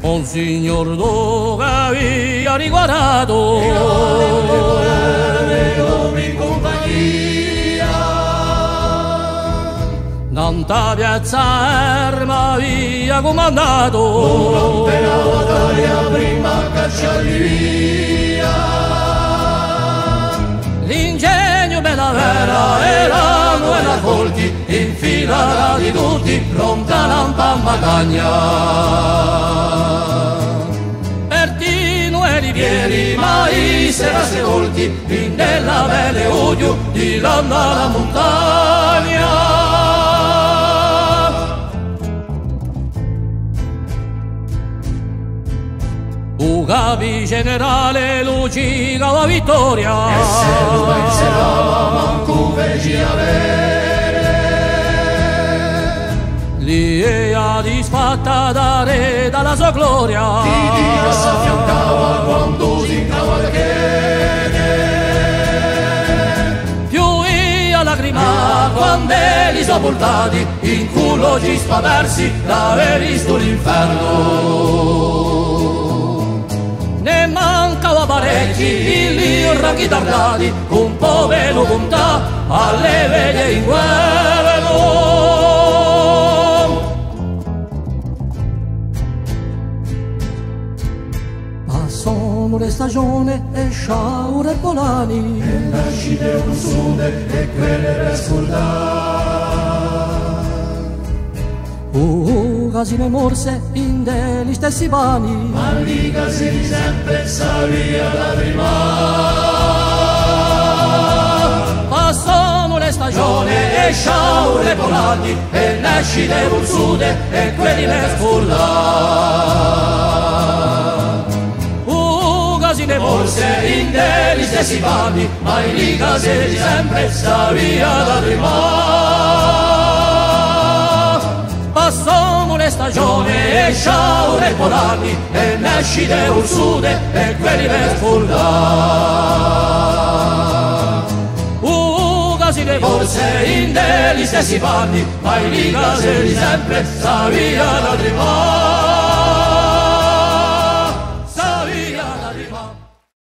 un signor che aveva riguardato? Nanta piazza erma via comandato. Durante la battaglia prima cacciarli via L'ingegno bella vera era nuova colti In fila di tutti pronta lampa magagna sepolti In della belle odio di landa la montagna. Tu capi generale Lucica la vittoria. E se lo penserava manco feci avere L'idea disfatta da re dalla sua gloria. Ti Dio s'affiancava quando si incava lacrima quando li sepoltati In culo ci spaversi d'aver visto l'inferno. Ne mancava parecchi lì rachitardati Un po' velo bontà alle veglie in guerra le stagioni e sciaure e polani Nascite un sude e quelle per scordare Casine morse in degli stessi pani Ma lì casi sempre savia la prima. Passano le stagioni e sciaure polani E nascite un sude e quelli per sculla Uh, casine morse in degli stessi pani Ma lì casi sempre sta via da prima stagioni e polani E nascite un sude e quelli per sculla Uh, casi che forse in degli stessi panni Ma i casi di sempre sta via da tripare